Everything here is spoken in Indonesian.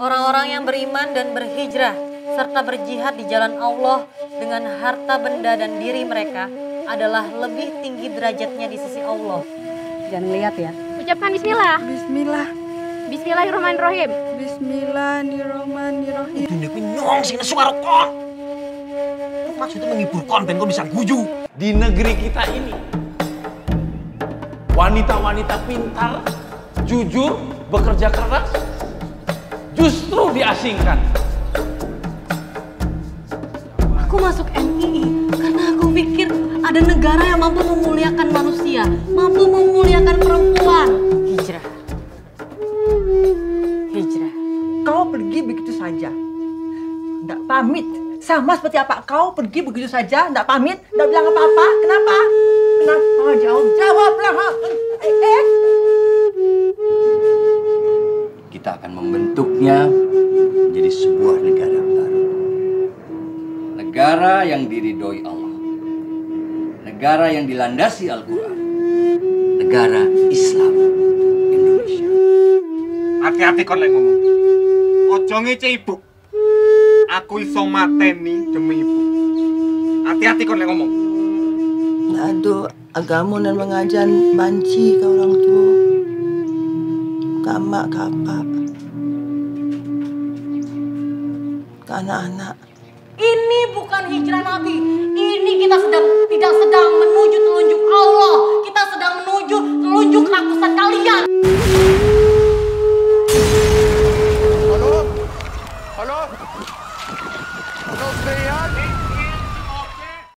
Orang-orang yang beriman dan berhijrah serta berjihad di jalan Allah dengan harta benda dan diri mereka adalah lebih tinggi derajatnya di sisi Allah. Jangan lihat ya. Ucapkan bismillah. Bismillah. Bismillahirrahmanirrahim. Bismillahirrahmanirrahim. Ku nyong sih suara kon. Maksudnya menghibur kon ben kau bisa guyu. Di negeri kita ini, wanita-wanita pintar, jujur, bekerja keras, justru diasingkan. Aku masuk MII karena aku pikir ada negara yang mampu memuliakan manusia, mampu memuliakan perempuan. Hijrah. Hijrah. Kau pergi begitu saja. Tidak pamit. Sama seperti apa kau pergi begitu saja, tidak pamit, tidak bilang apa-apa. Kenapa? Kenapa? Jawab, kita akan membentuknya menjadi sebuah negara baru. Negara yang diridhoi Allah. Negara yang dilandasi Al-Quran. Negara Islam Indonesia. Hati-hati kon lek ngomong. Ojo ngece ibu. Aku iso mateni demi ibu. Hati-hati kon lek ngomong. Aduh, agama dan mengajar banci ke orang tua kak kakak. ke anak-anak. Ini bukan hijrah Nabi. Ini kita sedang tidak sedang menuju telunjuk Allah. Kita sedang menuju telunjuk ratusan kalian. Halo? Halo? Halo, Sriyadi?